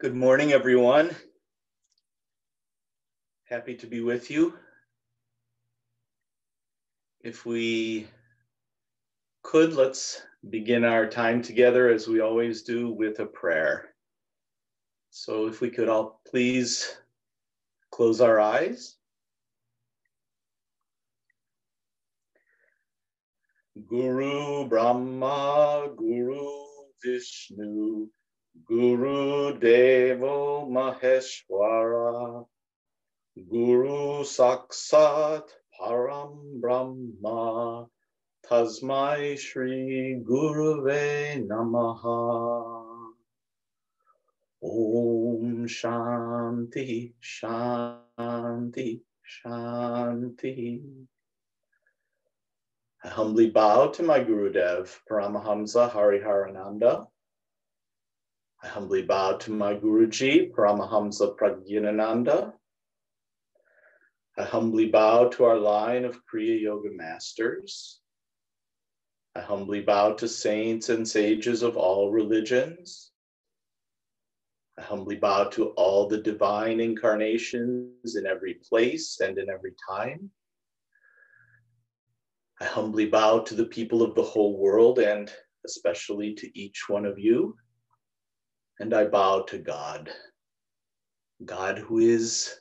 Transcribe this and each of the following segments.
Good morning, everyone. Happy to be with you. If we could, let's begin our time together as we always do with a prayer. So, if we could all please close our eyes. Guru Brahma, Guru Vishnu. Guru Devo Maheshwara, Guru Saksat Param Brahma, Tasmai Shri Guruve Namaha. Om Shanti, Shanti, Shanti. I humbly bow to my Guru Dev, Paramahamsa Hariharananda. I humbly bow to my Guruji, Paramahamsa Prajnanananda. I humbly bow to our line of Kriya Yoga masters. I humbly bow to saints and sages of all religions. I humbly bow to all the divine incarnations in every place and in every time. I humbly bow to the people of the whole world and especially to each one of you and I bow to God. God, who is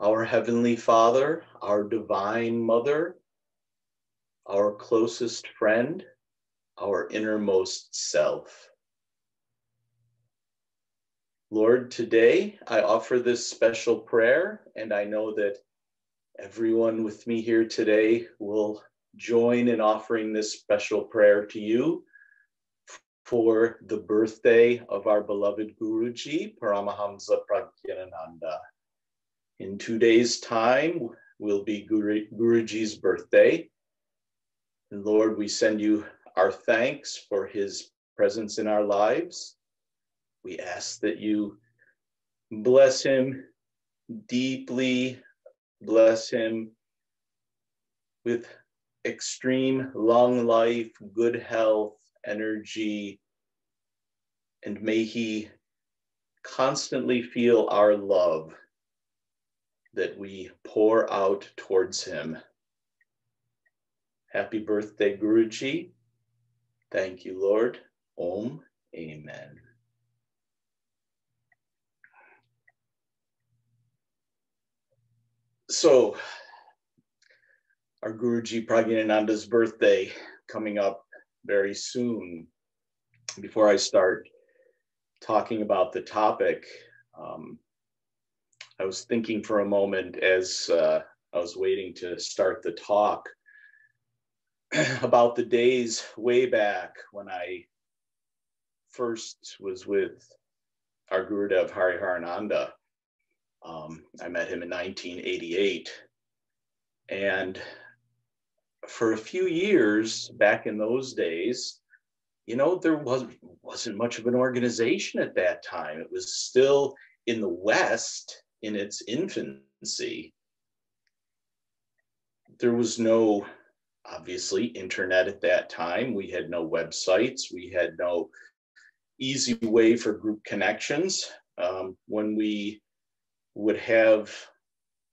our Heavenly Father, our Divine Mother, our closest friend, our innermost self. Lord, today I offer this special prayer, and I know that everyone with me here today will join in offering this special prayer to you for the birthday of our beloved Guruji, Paramahamsa Prajnanananda. In two days' time will be Guru, Guruji's birthday. And Lord, we send you our thanks for his presence in our lives. We ask that you bless him deeply, bless him with extreme long life, good health, energy, and may he constantly feel our love that we pour out towards him. Happy birthday, Guruji. Thank you, Lord. Om. Amen. So, our Guruji Prajnanananda's birthday coming up very soon. Before I start talking about the topic, um, I was thinking for a moment as uh, I was waiting to start the talk about the days way back when I first was with our Gurudev Hariharananda. Um, I met him in 1988. And for a few years back in those days, you know, there was, wasn't much of an organization at that time. It was still in the West in its infancy. There was no, obviously, internet at that time. We had no websites. We had no easy way for group connections. Um, when we would have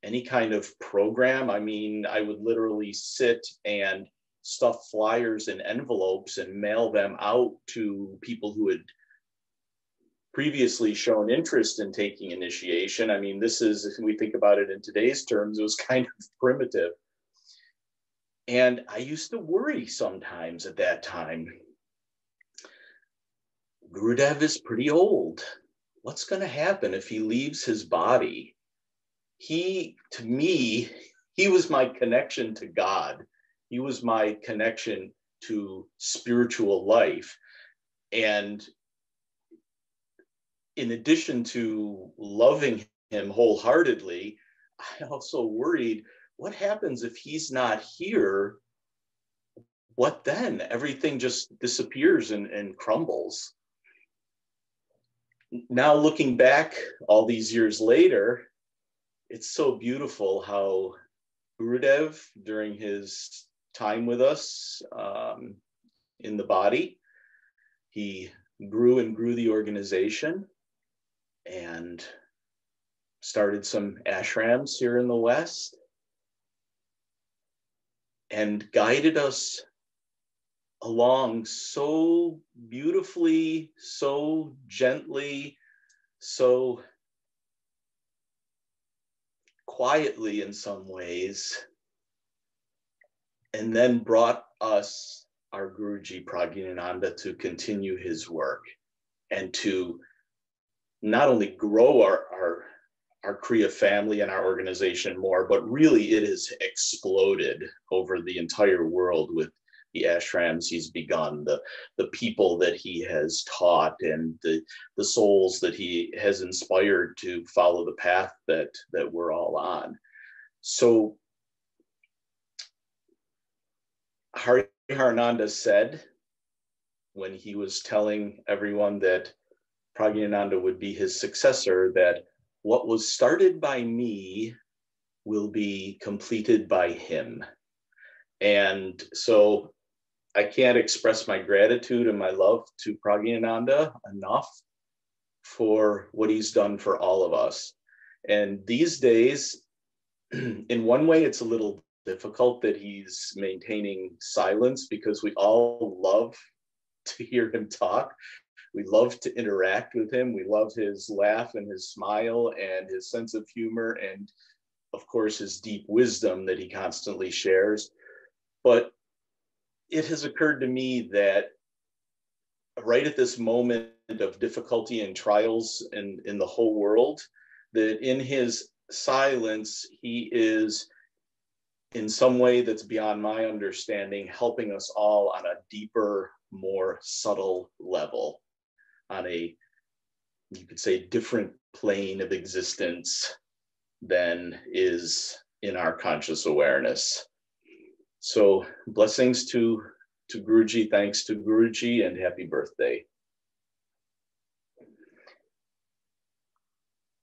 any kind of program. I mean, I would literally sit and stuff flyers in envelopes and mail them out to people who had previously shown interest in taking initiation. I mean, this is, if we think about it in today's terms, it was kind of primitive. And I used to worry sometimes at that time. Gurudev is pretty old. What's going to happen if he leaves his body? He to me he was my connection to god. He was my connection to spiritual life. And in addition to loving him wholeheartedly i also worried what happens if he's not here? What then? Everything just disappears and, and crumbles. Now looking back all these years later it's so beautiful how Gurudev, during his time with us um, in the body, he grew and grew the organization. and started some ashrams here in the West and guided us along so beautifully, so gently, so quietly in some ways, and then brought us our Guruji Prajnanananda to continue his work and to not only grow our, our, our Kriya family and our organization more, but really it has exploded over the entire world with the ashrams he's begun, the, the people that he has taught, and the, the souls that he has inspired to follow the path that, that we're all on. So Hariharananda said when he was telling everyone that Prajnanananda would be his successor, that what was started by me will be completed by him. And so I can't express my gratitude and my love to Pragyananda enough for what he's done for all of us. And these days, in one way, it's a little difficult that he's maintaining silence because we all love to hear him talk. We love to interact with him. We love his laugh and his smile and his sense of humor and, of course, his deep wisdom that he constantly shares. But it has occurred to me that right at this moment of difficulty and trials in, in the whole world, that in his silence, he is in some way that's beyond my understanding, helping us all on a deeper, more subtle level, on a, you could say, different plane of existence than is in our conscious awareness. So blessings to, to Guruji, thanks to Guruji, and happy birthday.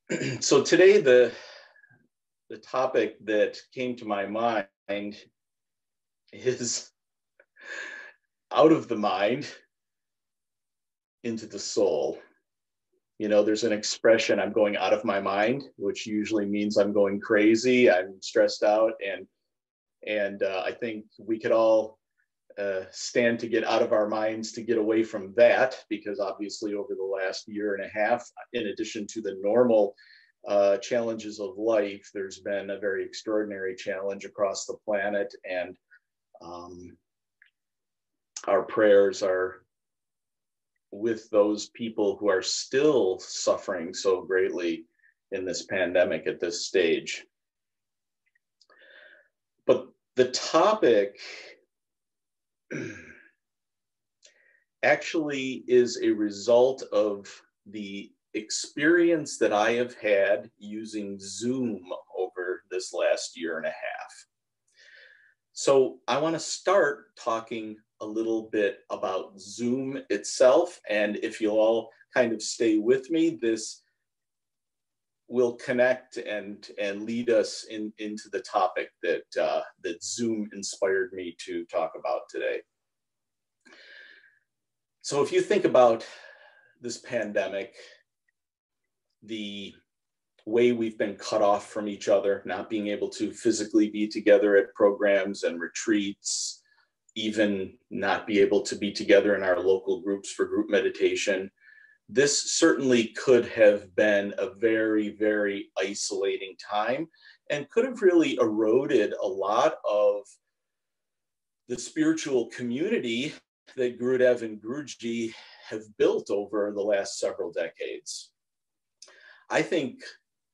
so today the the topic that came to my mind is out of the mind into the soul. You know, there's an expression, I'm going out of my mind, which usually means I'm going crazy, I'm stressed out, and and uh, I think we could all uh, stand to get out of our minds to get away from that, because obviously over the last year and a half, in addition to the normal uh, challenges of life, there's been a very extraordinary challenge across the planet, and um, our prayers are with those people who are still suffering so greatly in this pandemic at this stage. The topic actually is a result of the experience that I have had using Zoom over this last year and a half. So I want to start talking a little bit about Zoom itself. And if you'll all kind of stay with me, this will connect and and lead us in into the topic that uh, that Zoom inspired me to talk about today. So if you think about this pandemic, the way we've been cut off from each other, not being able to physically be together at programs and retreats, even not be able to be together in our local groups for group meditation, this certainly could have been a very, very isolating time and could have really eroded a lot of the spiritual community that Gurudev and Guruji have built over the last several decades. I think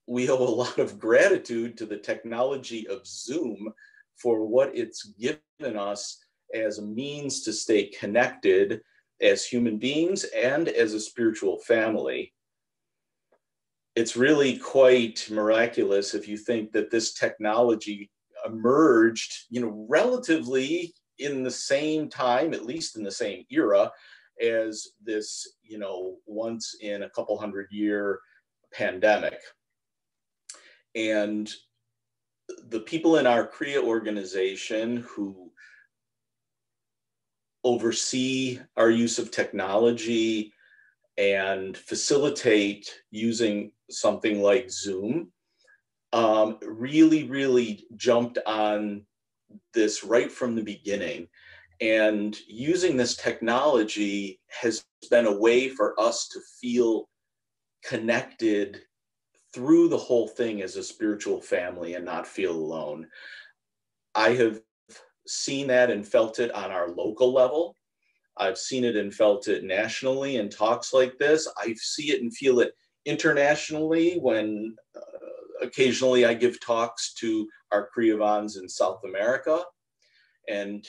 we owe a lot of gratitude to the technology of Zoom for what it's given us as a means to stay connected as human beings and as a spiritual family. It's really quite miraculous if you think that this technology emerged, you know, relatively in the same time, at least in the same era, as this, you know, once in a couple hundred year pandemic. And the people in our Kriya organization who oversee our use of technology and facilitate using something like Zoom um, really, really jumped on this right from the beginning. And using this technology has been a way for us to feel connected through the whole thing as a spiritual family and not feel alone. I have seen that and felt it on our local level. I've seen it and felt it nationally in talks like this. I see it and feel it internationally when uh, occasionally I give talks to our Kriya in South America. And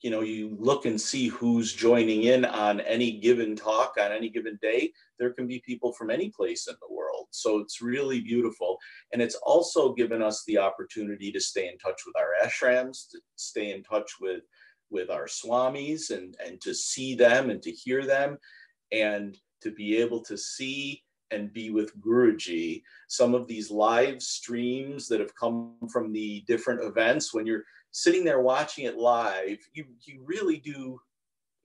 you know, you look and see who's joining in on any given talk on any given day. There can be people from any place in the world. So it's really beautiful. And it's also given us the opportunity to stay in touch with our ashrams, to stay in touch with with our swamis and, and to see them and to hear them and to be able to see and be with Guruji. Some of these live streams that have come from the different events, when you're sitting there watching it live, you, you really do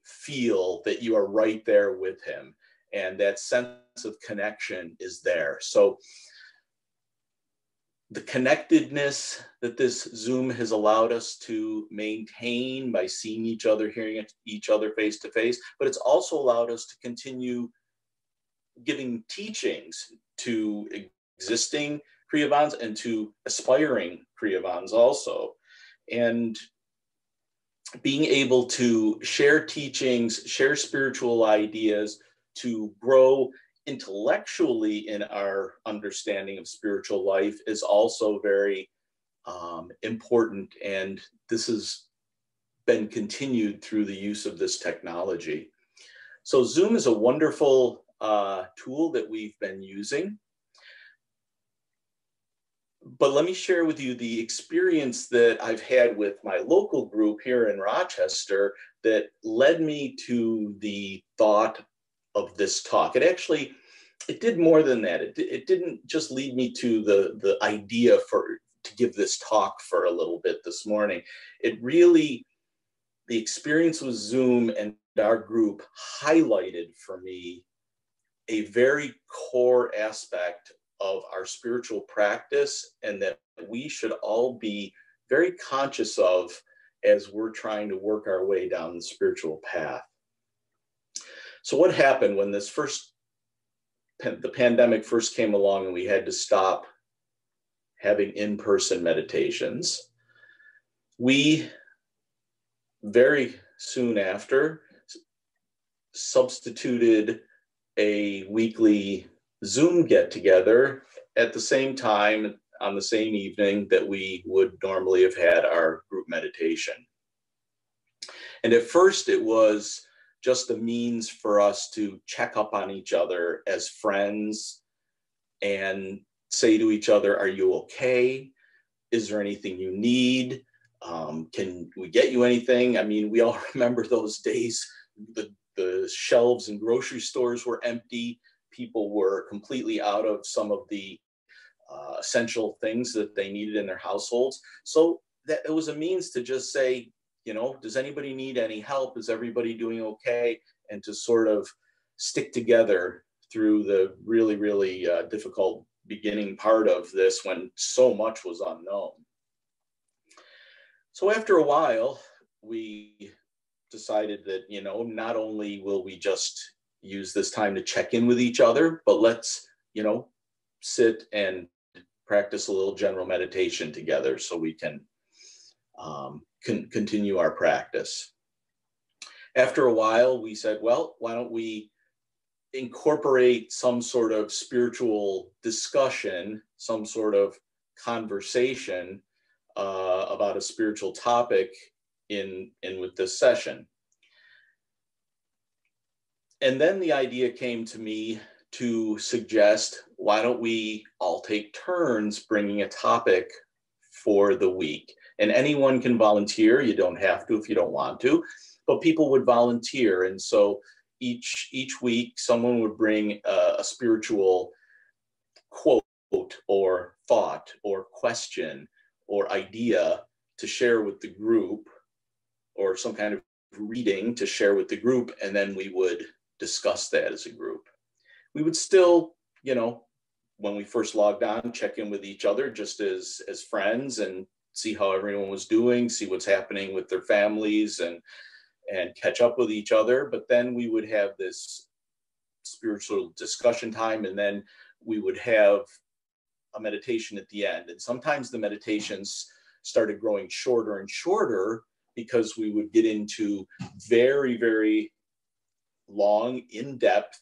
feel that you are right there with him. And that sense of connection is there. So the connectedness that this Zoom has allowed us to maintain by seeing each other, hearing each other face to face, but it's also allowed us to continue giving teachings to existing Kriyavans and to aspiring Kriyavans also. And being able to share teachings, share spiritual ideas, to grow intellectually in our understanding of spiritual life is also very um, important. And this has been continued through the use of this technology. So Zoom is a wonderful uh, tool that we've been using. But let me share with you the experience that I've had with my local group here in Rochester that led me to the thought of this talk. It actually, it did more than that. It, it didn't just lead me to the, the idea for to give this talk for a little bit this morning. It really, the experience with Zoom and our group highlighted for me a very core aspect of our spiritual practice and that we should all be very conscious of as we're trying to work our way down the spiritual path. So what happened when this first the pandemic first came along and we had to stop having in-person meditations? We very soon after substituted a weekly Zoom get together at the same time on the same evening that we would normally have had our group meditation. And at first, it was just a means for us to check up on each other as friends and say to each other, Are you okay? Is there anything you need? Um, can we get you anything? I mean, we all remember those days, the the shelves in grocery stores were empty. People were completely out of some of the uh, essential things that they needed in their households. So that it was a means to just say, you know, does anybody need any help? Is everybody doing okay? And to sort of stick together through the really, really uh, difficult beginning part of this when so much was unknown. So after a while, we decided that, you know, not only will we just use this time to check in with each other, but let's, you know, sit and practice a little general meditation together so we can um, con- continue our practice. After a while, we said, well, why don't we incorporate some sort of spiritual discussion, some sort of conversation uh, about a spiritual topic in, in with this session. And then the idea came to me to suggest why don't we all take turns bringing a topic for the week? And anyone can volunteer. You don't have to if you don't want to, but people would volunteer. And so each each week, someone would bring a, a spiritual quote or thought or question or idea to share with the group or some kind of reading to share with the group, and then we would discuss that as a group. We would still, you know, when we first logged on, check in with each other just as as friends and see how everyone was doing, see what's happening with their families and and catch up with each other. But then we would have this spiritual discussion time and then we would have a meditation at the end. And sometimes the meditations started growing shorter and shorter because we would get into very, very long, in depth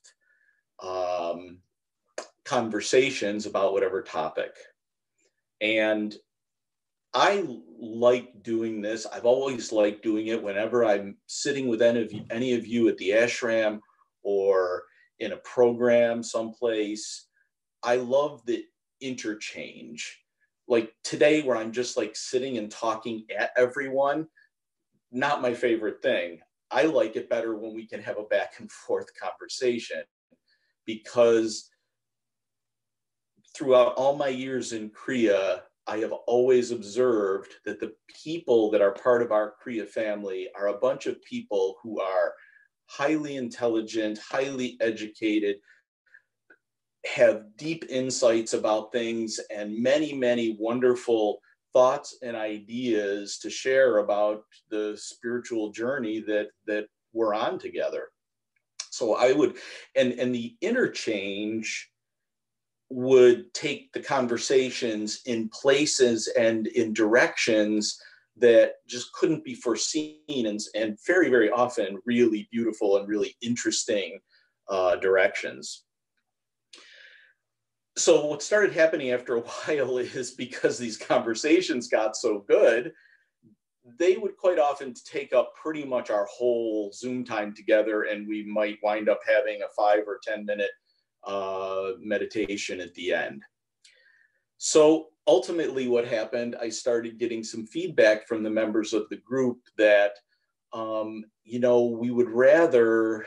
um, conversations about whatever topic. And I like doing this. I've always liked doing it whenever I'm sitting with any of you, any of you at the ashram or in a program someplace. I love the interchange. Like today, where I'm just like sitting and talking at everyone, not my favorite thing. I like it better when we can have a back and forth conversation because throughout all my years in Kriya, I have always observed that the people that are part of our Kriya family are a bunch of people who are highly intelligent, highly educated, have deep insights about things, and many, many wonderful thoughts and ideas to share about the spiritual journey that that we're on together. So I would, and and the interchange would take the conversations in places and in directions that just couldn't be foreseen and, and very, very often really beautiful and really interesting uh, directions. So what started happening after a while is because these conversations got so good, they would quite often take up pretty much our whole Zoom time together, and we might wind up having a five or 10 minute uh, meditation at the end. So ultimately, what happened, I started getting some feedback from the members of the group that, um, you know, we would rather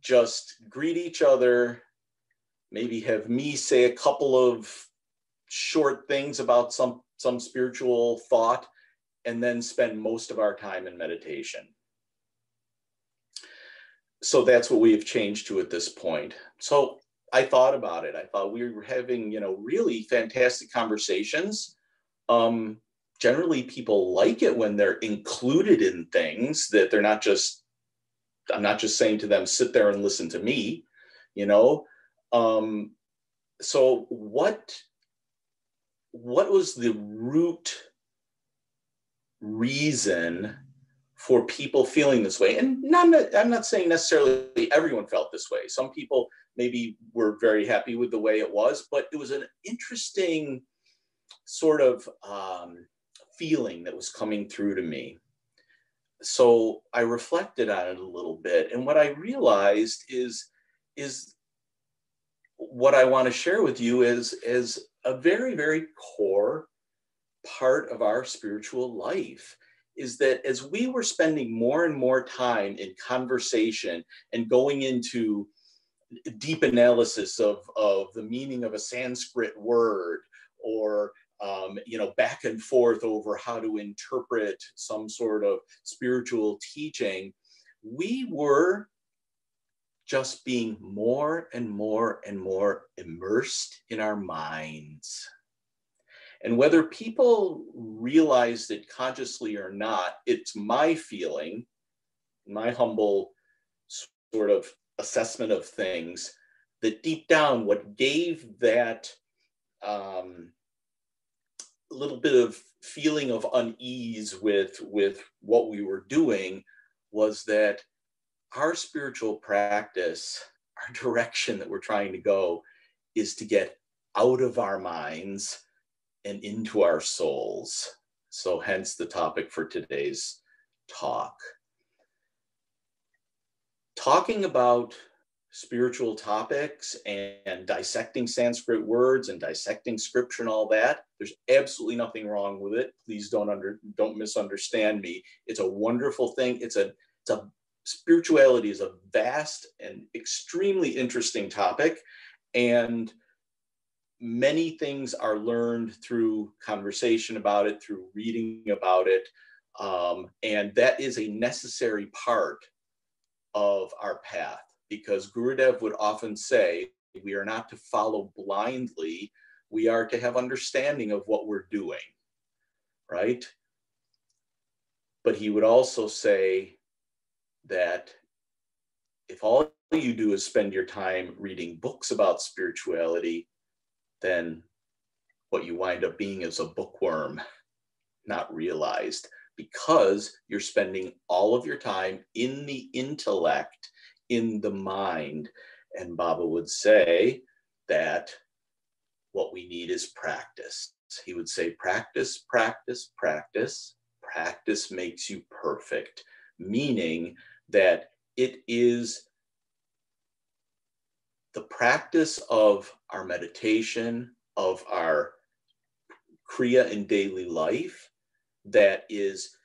just greet each other, maybe have me say a couple of short things about some some spiritual thought and then spend most of our time in meditation so that's what we have changed to at this point. So I thought about it. I thought we were having, you know, really fantastic conversations. Um, generally, people like it when they're included in things that they're not just. I'm not just saying to them, sit there and listen to me, you know. Um, so what? What was the root reason for people feeling this way. And not, I'm not saying necessarily everyone felt this way. Some people maybe were very happy with the way it was, but it was an interesting sort of um, feeling that was coming through to me. So I reflected on it a little bit, and what I realized is is what I want to share with you is is a very very core part of our spiritual life is that as we were spending more and more time in conversation and going into deep analysis of, of the meaning of a Sanskrit word or um, you know back and forth over how to interpret some sort of spiritual teaching, we were just being more and more and more immersed in our minds. And whether people realize it consciously or not, it's my feeling, my humble sort of assessment of things, that deep down, what gave that um, little bit of feeling of unease with, with what we were doing was that our spiritual practice, our direction that we're trying to go, is to get out of our minds and into our souls. So, hence the topic for today's talk. Talking about spiritual topics and, dissecting Sanskrit words and dissecting scripture and all that, there's absolutely nothing wrong with it. Please don't under don't misunderstand me. It's a wonderful thing. It's a it's a spirituality is a vast and extremely interesting topic and many things are learned through conversation about it, through reading about it. Um, and that is a necessary part of our path because Gurudev would often say, we are not to follow blindly, we are to have understanding of what we're doing, right? But he would also say that if all you do is spend your time reading books about spirituality, then what you wind up being is a bookworm, not realized, because you're spending all of your time in the intellect, in the mind. And Baba would say that what we need is practice. He would say, practice, practice, practice. Practice makes you perfect, meaning that it is the practice of our meditation, of our Kriya in daily life that is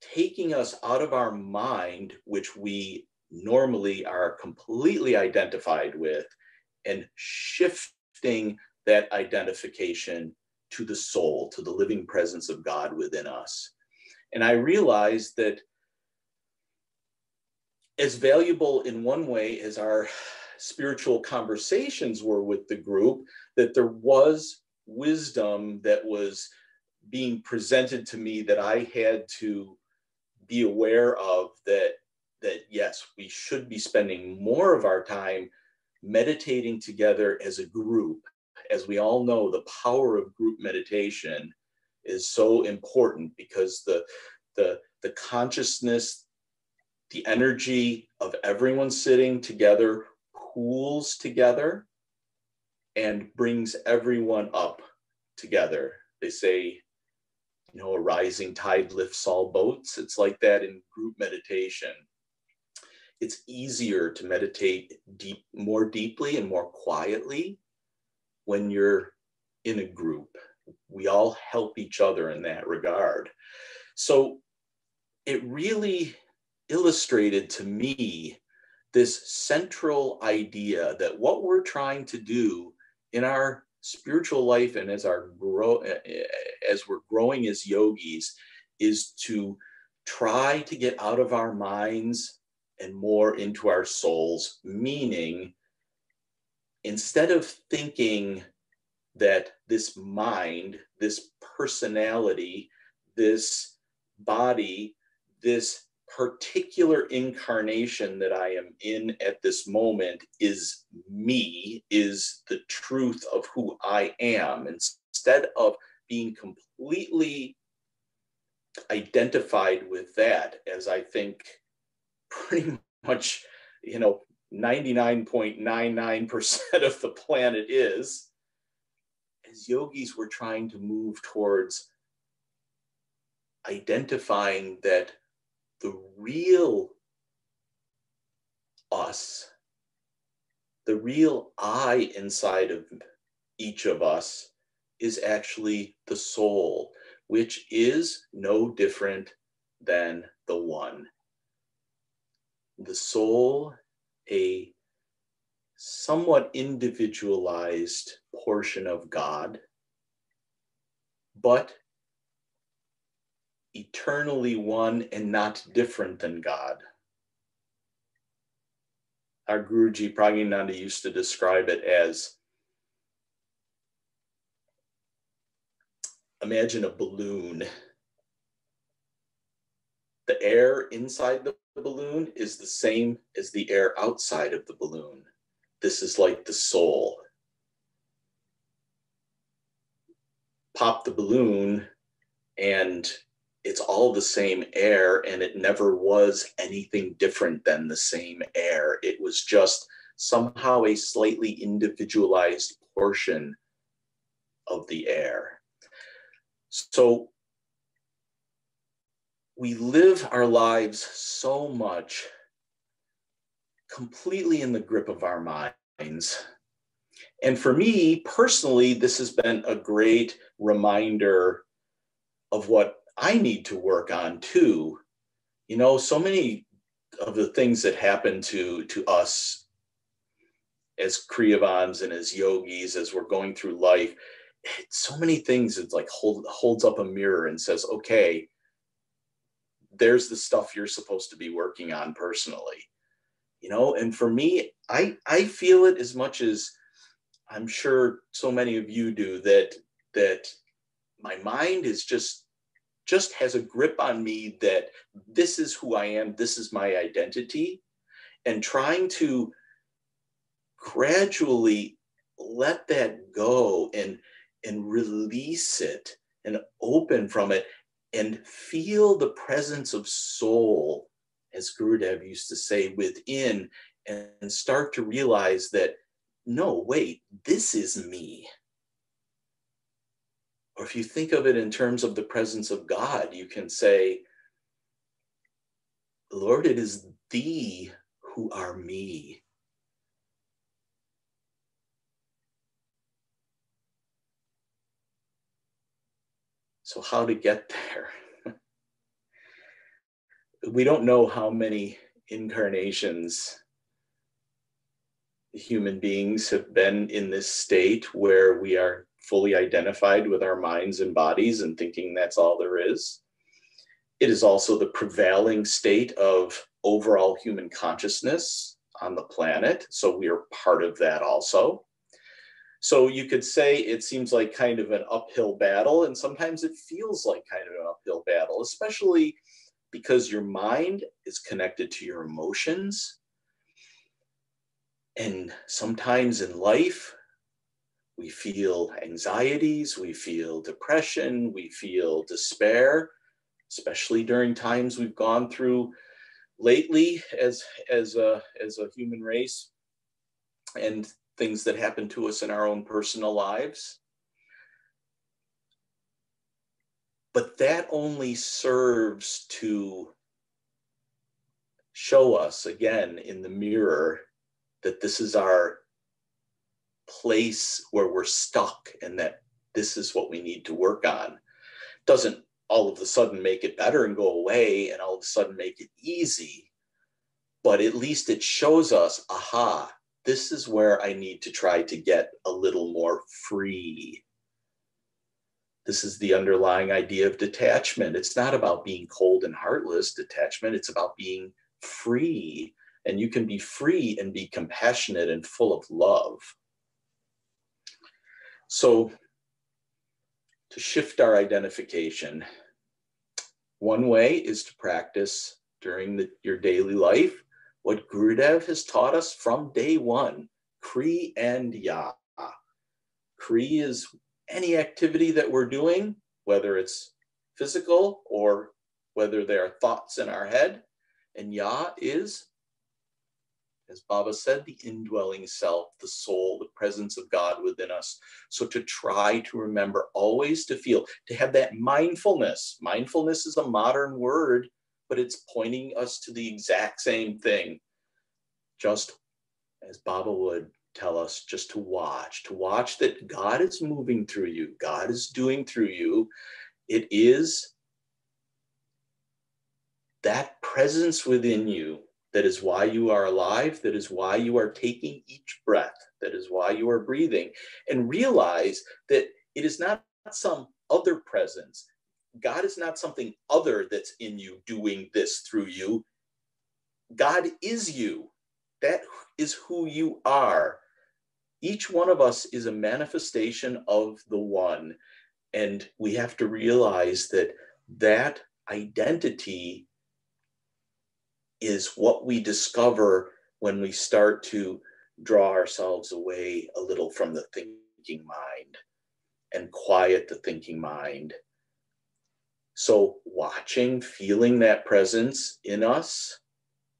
taking us out of our mind, which we normally are completely identified with, and shifting that identification to the soul, to the living presence of God within us. And I realized that as valuable in one way as our spiritual conversations were with the group, that there was wisdom that was being presented to me that I had to be aware of that that yes, we should be spending more of our time meditating together as a group. As we all know, the power of group meditation is so important because the the the consciousness, the energy of everyone sitting together pools together and brings everyone up together. They say, you know, a rising tide lifts all boats. It's like that in group meditation. It's easier to meditate deep, more deeply and more quietly when you're in a group. We all help each other in that regard. So it really illustrated to me this central idea that what we're trying to do in our spiritual life and as our grow eh, as we're growing as yogis is to try to get out of our minds and more into our souls. Meaning instead of thinking that this mind this personality this body this particular incarnation that I am in at this moment is me, is the truth of who I am, instead of being completely identified with that, as I think pretty much, you know, 99.99% of the planet is, as yogis, we're trying to move towards identifying that the real us, the real I inside of each of us is actually the soul, which is no different than the one. The soul, a somewhat individualized portion of God, but eternally one and not different than God. Our Guruji Pragyananda used to describe it as imagine a balloon. The air inside the balloon is the same as the air outside of the balloon. This is like the soul. Pop the balloon and it's all the same air and it never was anything different than the same air. It was just somehow a slightly individualized portion of the air. So we live our lives so much completely in the grip of our minds. And for me personally, this has been a great reminder of what I need to work on too. You know, so many of the things that happen to to us as Kriyavans and as yogis as we're going through life, so many things it's like hold, holds up a mirror and says, okay, there's the stuff you're supposed to be working on personally. you know and for me i i feel it as much as i'm sure so many of you do that that my mind is just just has a grip on me that this is who i am this is my identity and trying to gradually let that go and and release it and open from it and feel the presence of soul as gurudev used to say within and start to realize that no wait this is me or if you think of it in terms of the presence of god you can say lord it is thee who are me So, how to get there? we don't know how many incarnations human beings have been in this state where we are fully identified with our minds and bodies and thinking that's all there is. It is also the prevailing state of overall human consciousness on the planet. So we are part of that also. So you could say it seems like kind of an uphill battle, and sometimes it feels like kind of an uphill battle, especially because your mind is connected to your emotions. And sometimes in life, we feel anxieties, we feel depression, we feel despair, especially during times we've gone through lately as, as, a, as a human race. And things that happen to us in our own personal lives. But that only serves to show us again in the mirror that this is our place where we're stuck and that this is what we need to work on. Doesn't all of a sudden make it better and go away and all of a sudden make it easy, but at least it shows us aha, this is where I need to try to get a little more free. This is the underlying idea of detachment. It's not about being cold and heartless, detachment. It's about being free. And you can be free and be compassionate and full of love. So, to shift our identification, one way is to practice during the, your daily life what Gurudev has taught us from day one Kri and Ya. Kri is any activity that we're doing, whether it's physical or whether they are thoughts in our head. And Ya is, as Baba said, the indwelling self, the soul, the presence of God within us. So to try to remember always to feel, to have that mindfulness. Mindfulness is a modern word but it's pointing us to the exact same thing. Just as Baba would tell us, just to watch, to watch that God is moving through you, God is doing through you. It is that presence within you that is why you are alive, that is why you are taking each breath, that is why you are breathing. And realize that it is not some other presence, God is not something other that's in you doing this through you. God is you. That is who you are. Each one of us is a manifestation of the one. And we have to realize that that identity is what we discover when we start to draw ourselves away a little from the thinking mind and quiet the thinking mind so, watching, feeling that presence in us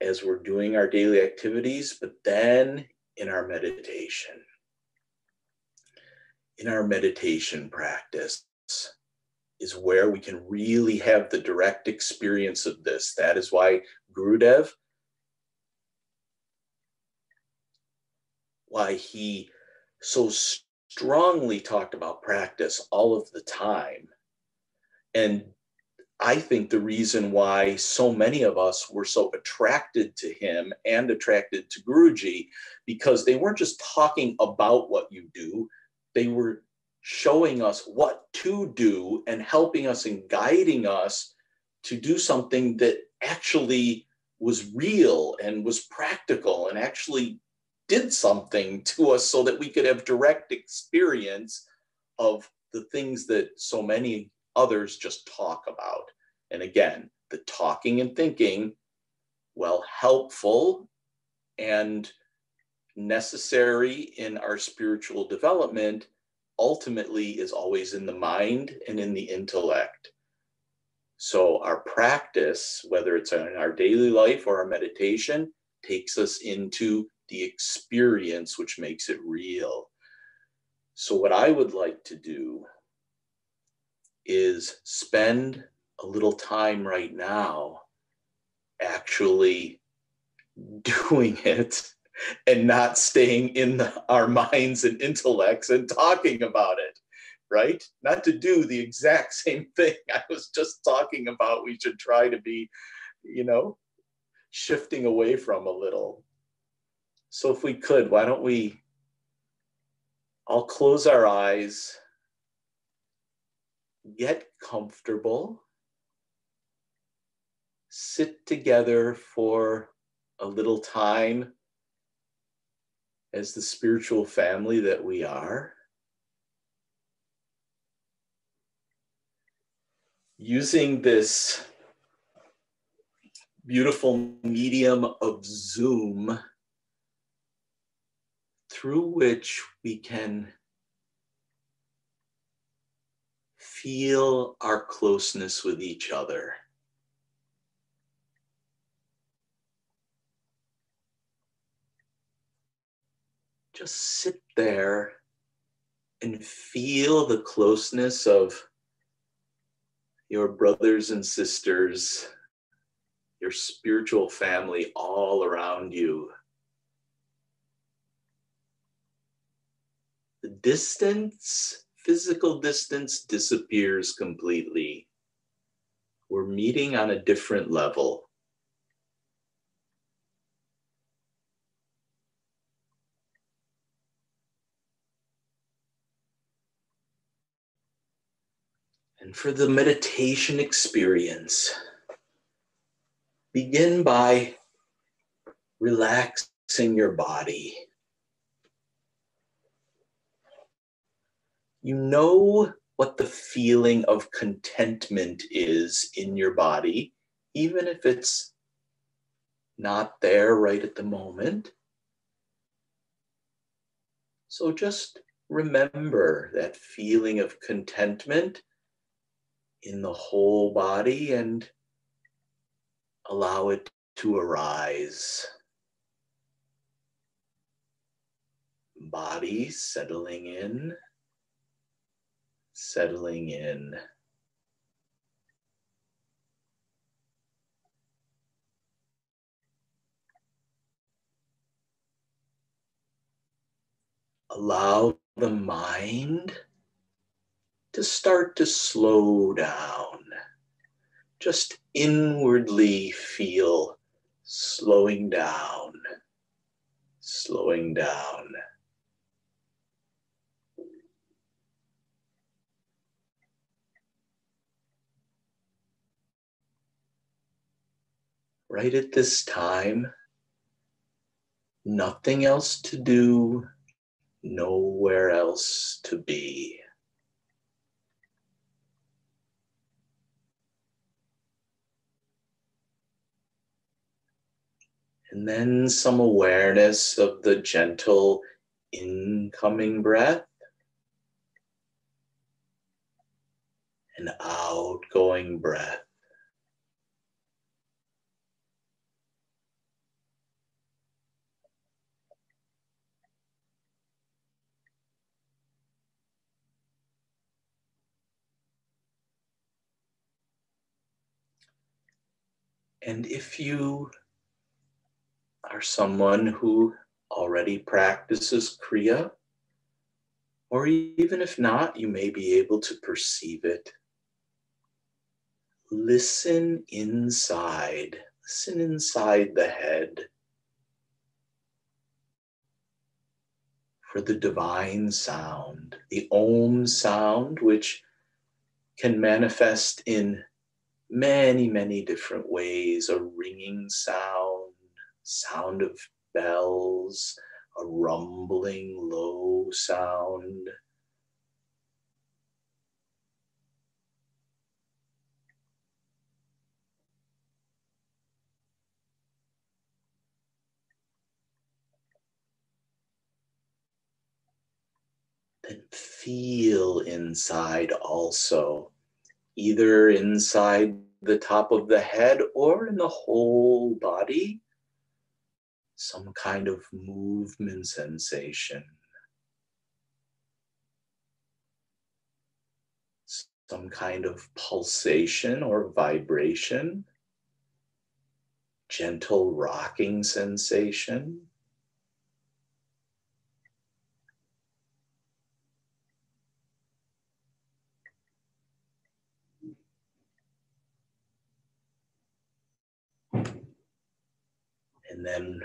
as we're doing our daily activities, but then in our meditation. In our meditation practice is where we can really have the direct experience of this. That is why Gurudev, why he so strongly talked about practice all of the time. And I think the reason why so many of us were so attracted to him and attracted to Guruji, because they weren't just talking about what you do, they were showing us what to do and helping us and guiding us to do something that actually was real and was practical and actually did something to us so that we could have direct experience of the things that so many others just talk about. And again, the talking and thinking, well, helpful and necessary in our spiritual development, ultimately is always in the mind and in the intellect. So our practice, whether it's in our daily life or our meditation, takes us into the experience, which makes it real. So, what I would like to do is spend a little time right now actually doing it and not staying in the, our minds and intellects and talking about it, right? Not to do the exact same thing I was just talking about, we should try to be, you know, shifting away from a little. So, if we could, why don't we I'll close our eyes, get comfortable, sit together for a little time as the spiritual family that we are. Using this beautiful medium of Zoom through which we can feel our closeness with each other. Just sit there and feel the closeness of your brothers and sisters, your spiritual family all around you. the distance, physical distance disappears completely. We're meeting on a different level. For the meditation experience, begin by relaxing your body. you know what the feeling of contentment is in your body, even if it's not there right at the moment. So just remember that feeling of contentment in the whole body and allow it to arise. Body settling in settling in. Allow the mind to start to slow down. Just inwardly feel slowing down, slowing down. right at this time. Nothing else to do, nowhere else to be. And then some awareness of the gentle incoming breath and outgoing breath. And if you are someone who already practices Kriya, or even if not, you may be able to perceive it. Listen inside, listen inside the head. For the divine sound, the Om sound, which can manifest in many, many different ways a ringing sound, sound of bells, a rumbling low sound. Then feel inside also, either inside the top of the head or in the whole body, some kind of movement sensation. Some kind of pulsation or vibration, gentle rocking sensation. And then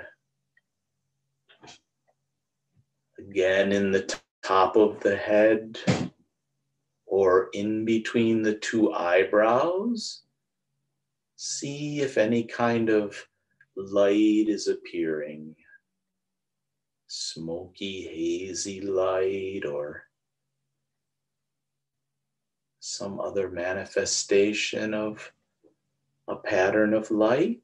again in the top of the head or in between the two eyebrows, see if any kind of light is appearing. Smoky, hazy light or some other manifestation of a pattern of light.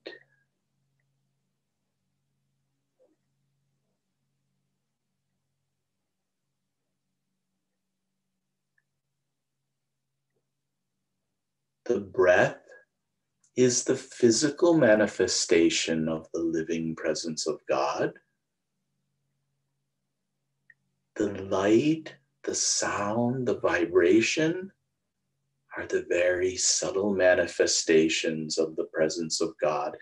The breath is the physical manifestation of the living presence of God. The light, the sound, the vibration are the very subtle manifestations of the presence of God.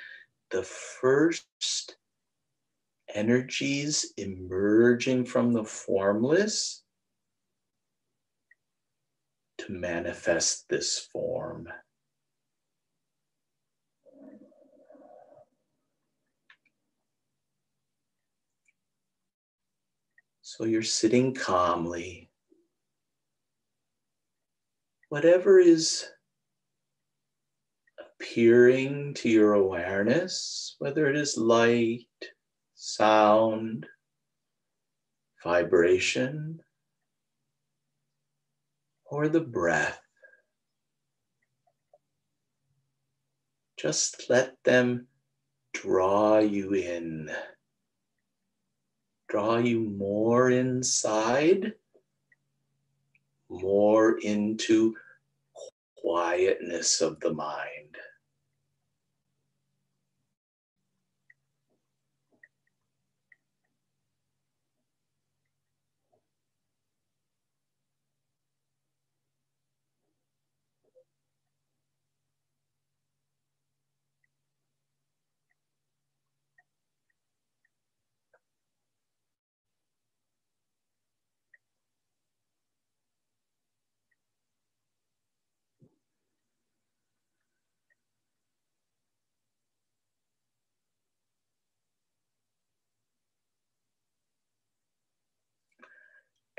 The first energies emerging from the formless to manifest this form. So you're sitting calmly. Whatever is appearing to your awareness, whether it is light, sound, vibration, or the breath. Just let them draw you in, draw you more inside, more into quietness of the mind.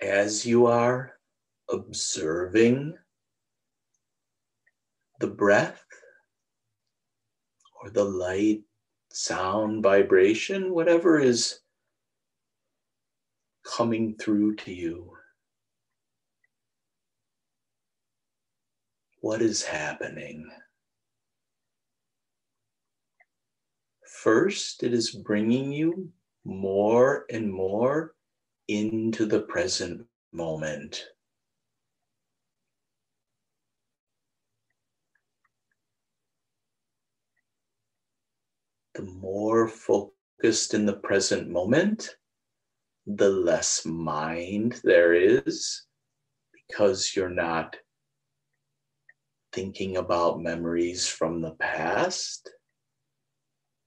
As you are observing the breath or the light, sound, vibration, whatever is coming through to you. What is happening? First, it is bringing you more and more into the present moment. The more focused in the present moment, the less mind there is because you're not thinking about memories from the past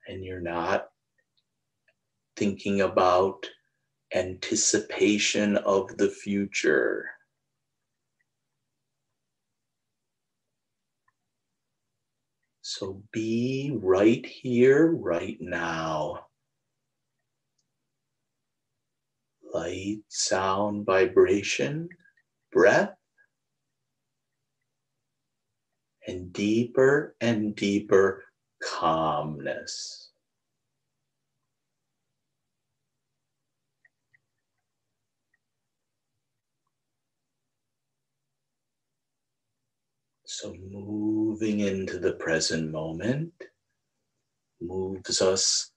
and you're not thinking about anticipation of the future. So be right here, right now. Light, sound, vibration, breath. and deeper and deeper calmness. So, moving into the present moment moves us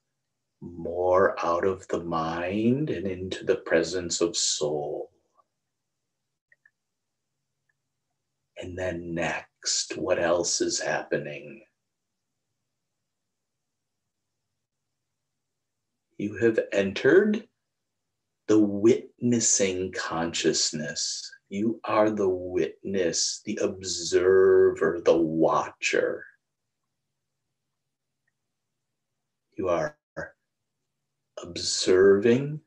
more out of the mind and into the presence of soul. And then next, what else is happening? You have entered the witnessing consciousness. You are the witness, the observer, the watcher. You are observing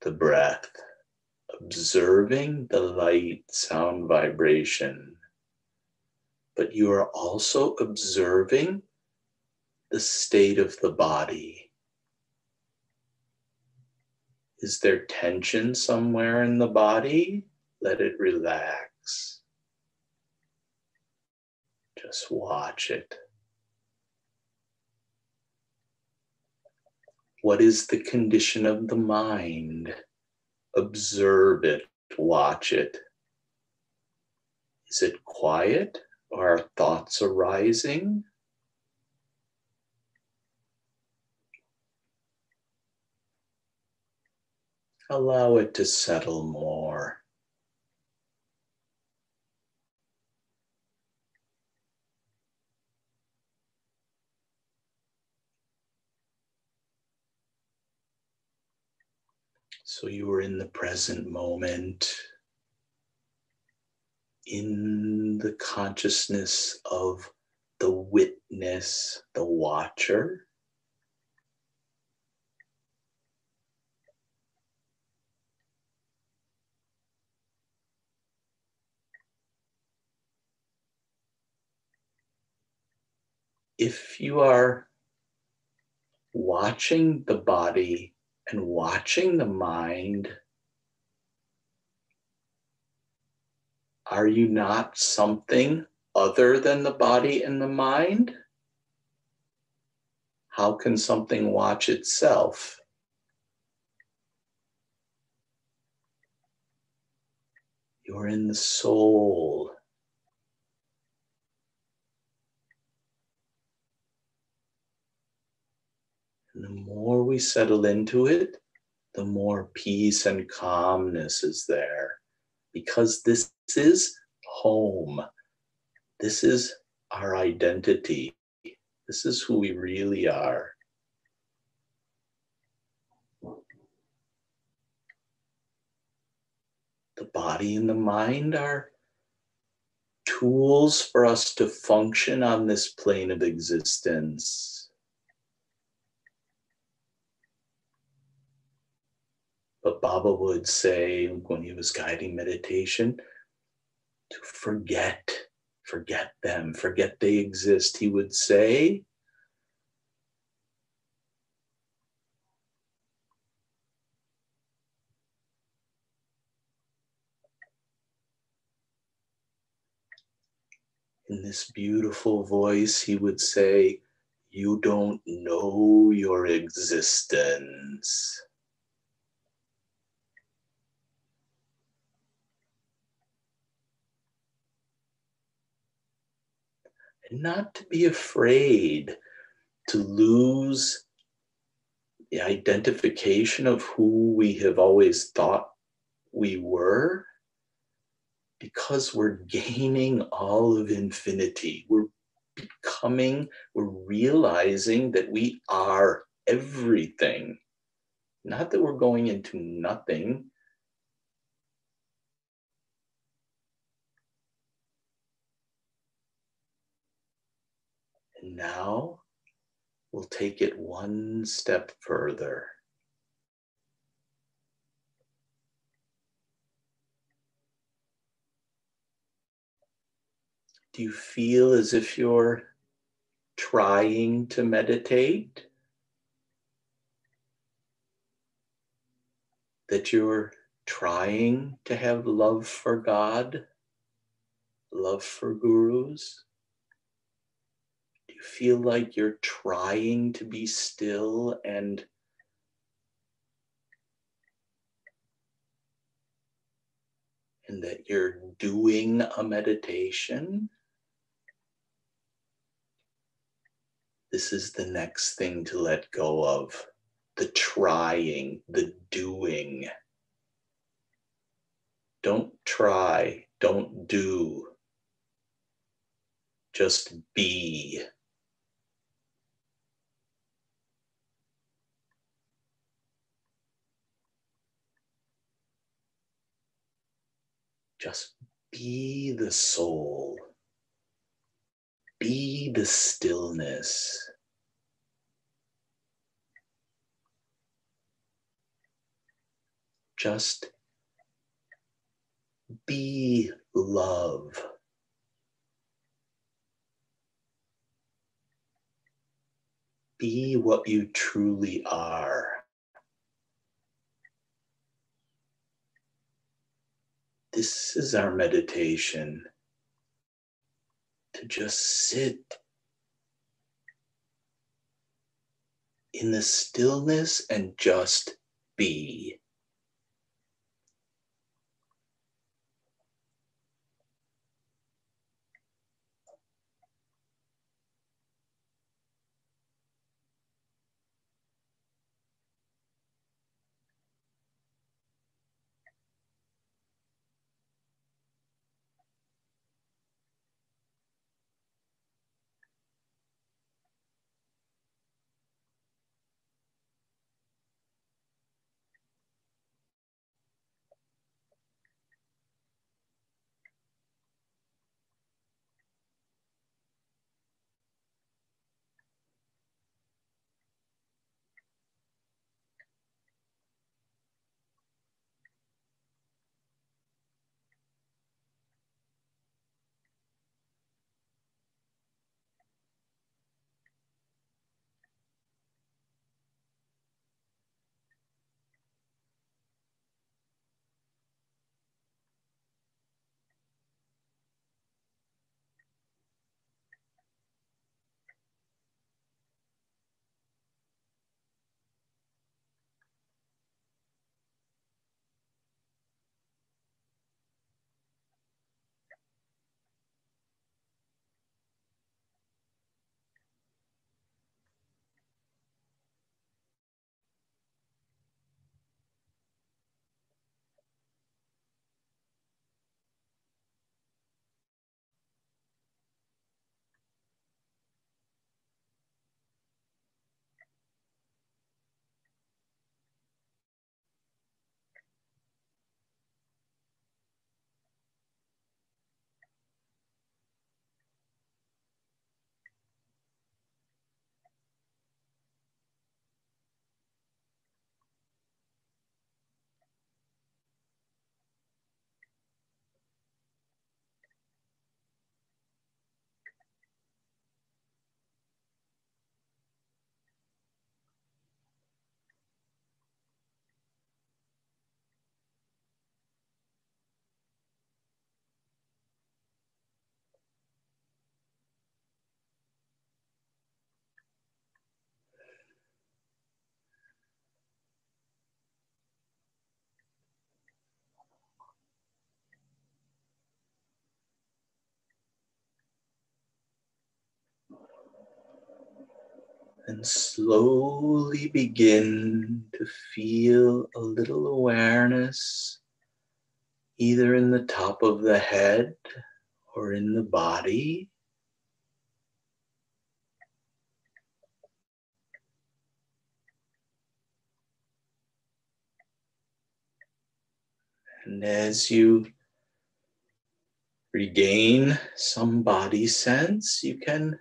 the breath, observing the light, sound, vibration. But you are also observing the state of the body. Is there tension somewhere in the body? Let it relax. Just watch it. What is the condition of the mind? Observe it, watch it. Is it quiet? Are thoughts arising? Allow it to settle more. So you are in the present moment, in the consciousness of the witness, the watcher. If you are watching the body and watching the mind, are you not something other than the body and the mind? How can something watch itself? You're in the soul. And the more we settle into it, the more peace and calmness is there. Because this is home. This is our identity. This is who we really are. The body and the mind are tools for us to function on this plane of existence. But Baba would say when he was guiding meditation to forget, forget them, forget they exist. He would say, in this beautiful voice, he would say, You don't know your existence. Not to be afraid to lose the identification of who we have always thought we were because we're gaining all of infinity. We're becoming, we're realizing that we are everything. Not that we're going into nothing, now we'll take it one step further. Do you feel as if you're trying to meditate? That you're trying to have love for God, love for gurus? You feel like you're trying to be still and and that you're doing a meditation, this is the next thing to let go of the trying, the doing. Don't try, don't do, just be. Just be the soul. Be the stillness. Just be love. Be what you truly are. This is our meditation to just sit in the stillness and just be. And slowly begin to feel a little awareness either in the top of the head or in the body. And as you regain some body sense, you can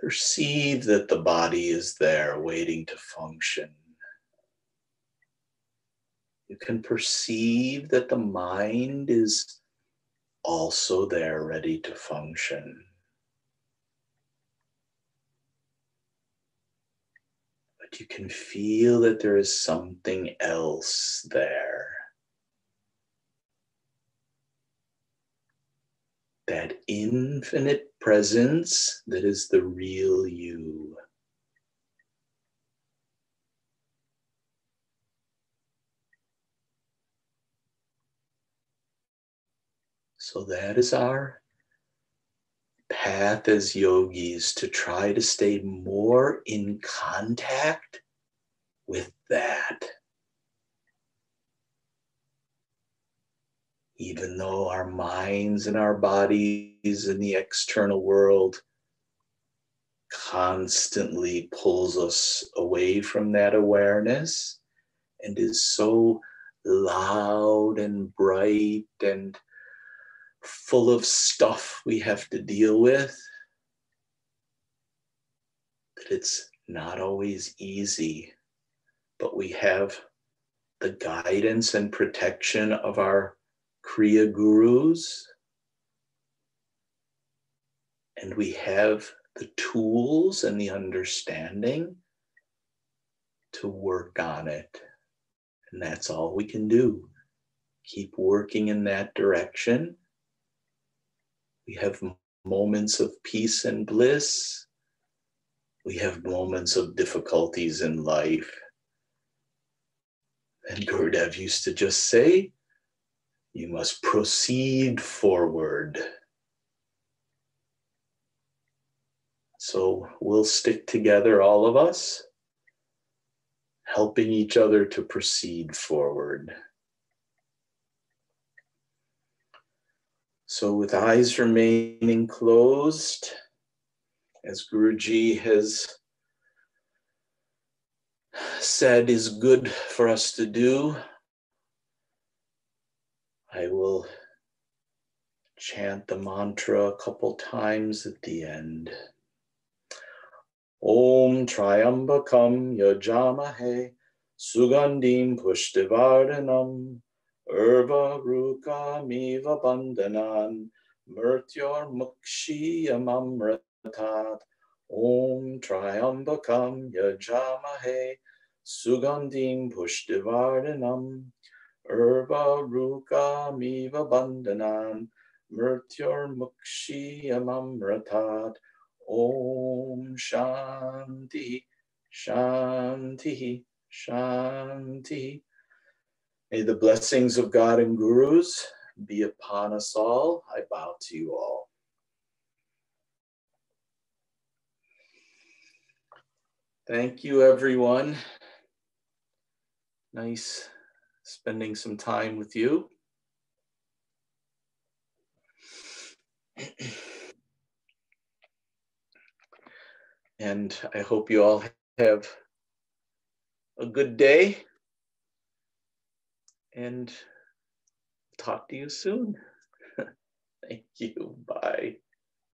Perceive that the body is there waiting to function. You can perceive that the mind is also there ready to function. But you can feel that there is something else there. That infinite presence that is the real you. So that is our path as yogis to try to stay more in contact with that. Even though our minds and our bodies and the external world constantly pulls us away from that awareness and is so loud and bright and full of stuff we have to deal with that it's not always easy, but we have the guidance and protection of our Kriya gurus. And we have the tools and the understanding to work on it. And that's all we can do. Keep working in that direction we have moments of peace and bliss. We have moments of difficulties in life. And Gurudev used to just say, you must proceed forward. So we'll stick together, all of us, helping each other to proceed forward. So, with eyes remaining closed, as Guruji has said is good for us to do, I will chant the mantra a couple times at the end. Om Triambakam Yajamahe Sugandim Pushtivardhanam Urva Ruka Miva Bandanan Murtyor Mukshiyamamratat Om Triambakam Yajamahe Sugandim Pushtivardhanam Urva Ruka Miva Bandanan Murtyor Mukshiyamamratat Om Shanti Shanti Shanti May the blessings of God and gurus be upon us all. I bow to you all. Thank you, everyone. Nice spending some time with you. and I hope you all have a good day and talk to you soon. Thank you. Bye.